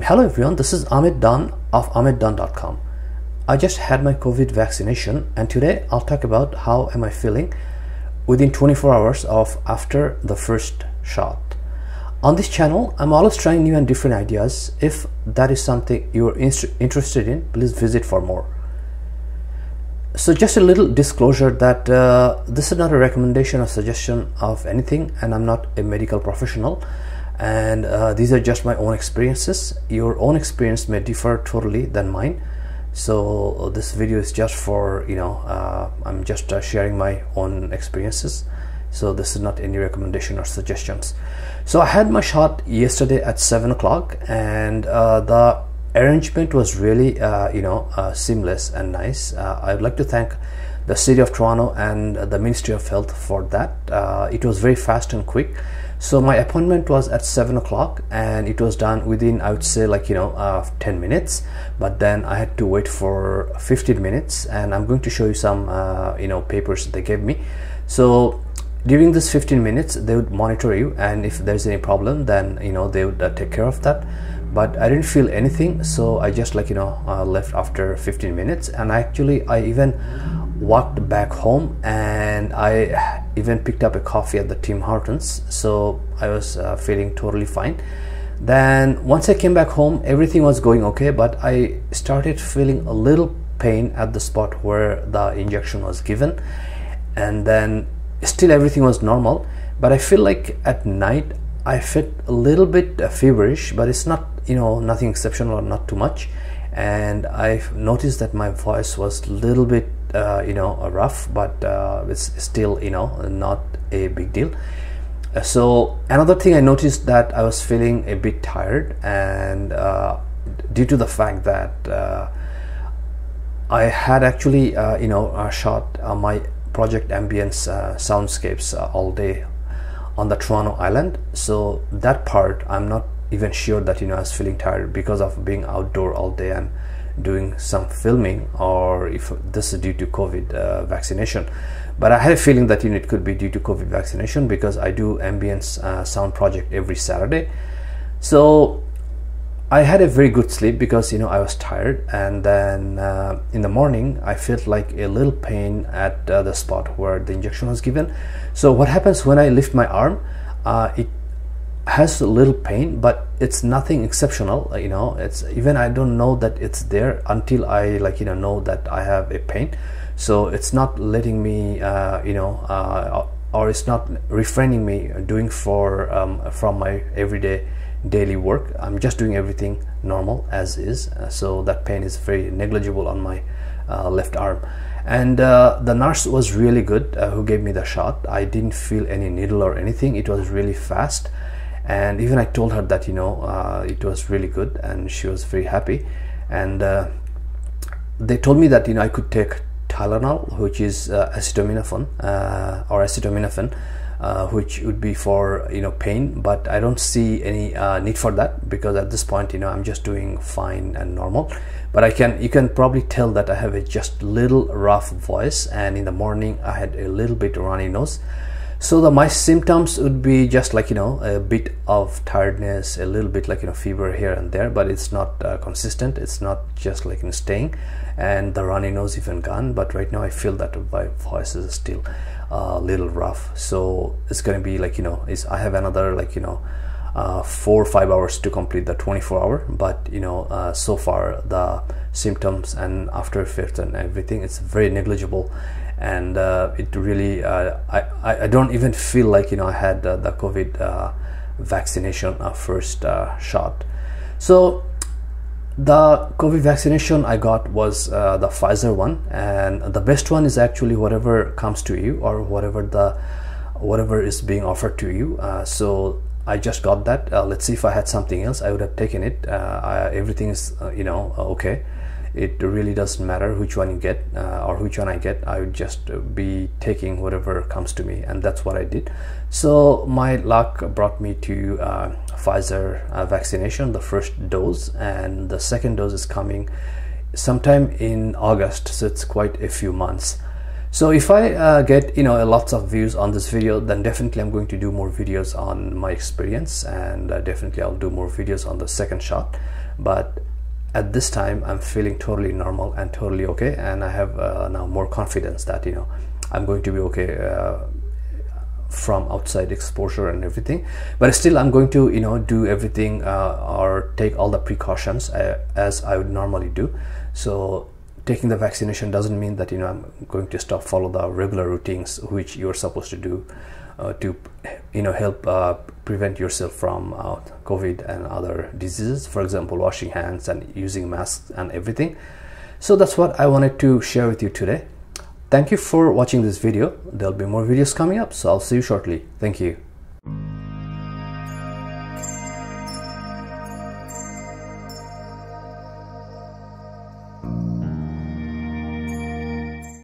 Um, hello everyone, this is Ahmed Dawn of AhmedDawn.com. I just had my COVID vaccination and today I'll talk about how am I feeling within 24 hours of after the first shot. On this channel, I'm always trying new and different ideas. If that is something you're interested in, please visit for more. So just a little disclosure that uh, this is not a recommendation or suggestion of anything and I'm not a medical professional and uh, these are just my own experiences. Your own experience may differ totally than mine. So this video is just for you know uh, I'm just uh, sharing my own experiences. So this is not any recommendation or suggestions. So I had my shot yesterday at 7 o'clock and uh, the arrangement was really uh, you know uh, seamless and nice. I'd like to thank the city of Toronto and the Ministry of Health for that. It was very fast and quick so my appointment was at 7 o'clock and it was done within i would say like you know uh, 10 minutes. But then i had to wait for 15 minutes and i'm going to show you some uh, you know papers they gave me. So during this 15 minutes they would monitor you and if there's any problem then you know they would uh, take care of that. But i didn't feel anything so i just like you know uh, left after 15 minutes. And actually i even walked back home and I even picked up a coffee at the Tim Hortons so I was uh, feeling totally fine. Then once I came back home everything was going okay but I started feeling a little pain at the spot where the injection was given. And then still everything was normal but I feel like at night I felt a little bit uh, feverish but it's not you know nothing exceptional or not too much. And I noticed that my voice was a little bit uh, you know rough but uh, it's still you know not a big deal. Uh, so another thing I noticed that I was feeling a bit tired and uh, due to the fact that uh, I had actually uh, you know shot my project ambience soundscapes all day on the Toronto island. So that part I'm not even sure that you know I was feeling tired because of being outdoor all day and doing some filming or if this is due to COVID uh, vaccination. But I had a feeling that you know, it could be due to COVID vaccination because I do ambience uh, sound project every Saturday. So I had a very good sleep because you know I was tired and then uh, in the morning I felt like a little pain at uh, the spot where the injection was given. So what happens when I lift my arm? Uh, it has a little pain but it's nothing exceptional you know it's even i don't know that it's there until i like you know know that i have a pain. So it's not letting me uh, you know uh, or it's not refraining me doing for um, from my everyday daily work. I'm just doing everything normal as is. Uh, so that pain is very negligible on my uh, left arm. And uh, the nurse was really good uh, who gave me the shot. I didn't feel any needle or anything. It was really fast and even I told her that you know uh, it was really good and she was very happy. And uh, they told me that you know I could take Tylenol which is uh, acetaminophen uh, or acetaminophen uh, which would be for you know pain. But I don't see any uh, need for that because at this point you know I'm just doing fine and normal. But I can you can probably tell that I have a just little rough voice. And in the morning I had a little bit runny nose so the my symptoms would be just like you know a bit of tiredness a little bit like you know fever here and there but it's not uh, consistent. It's not just like you know, staying and the runny nose even gone but right now i feel that my voice is still a uh, little rough. So it's going to be like you know is i have another like you know uh, four or five hours to complete the 24 hour but you know uh, so far the symptoms and after effects and everything it's very negligible and uh, it really uh, I, I don't even feel like you know I had uh, the COVID uh, vaccination uh, first uh, shot. So the COVID vaccination I got was the Pfizer one. And the best one is actually whatever comes to you or whatever the whatever is being offered to you. So I just got that. Let's see if I had something else. I would have taken it. I, everything is you know okay it really doesn't matter which one you get uh, or which one I get I would just be taking whatever comes to me and that's what I did. So my luck brought me to uh, Pfizer uh, vaccination the first dose and the second dose is coming sometime in August so it's quite a few months. So if I uh, get you know lots of views on this video then definitely I'm going to do more videos on my experience and uh, definitely I'll do more videos on the second shot. But at this time I'm feeling totally normal and totally okay and I have uh, now more confidence that you know I'm going to be okay uh, from outside exposure and everything. But still i'm going to you know do everything uh, or take all the precautions uh, as i would normally do. So taking the vaccination doesn't mean that you know i'm going to stop follow the regular routines which you're supposed to do uh, to you know help uh, prevent yourself from uh, covid and other diseases for example washing hands and using masks and everything so that's what i wanted to share with you today Thank you for watching this video. There'll be more videos coming up, so I'll see you shortly. Thank you.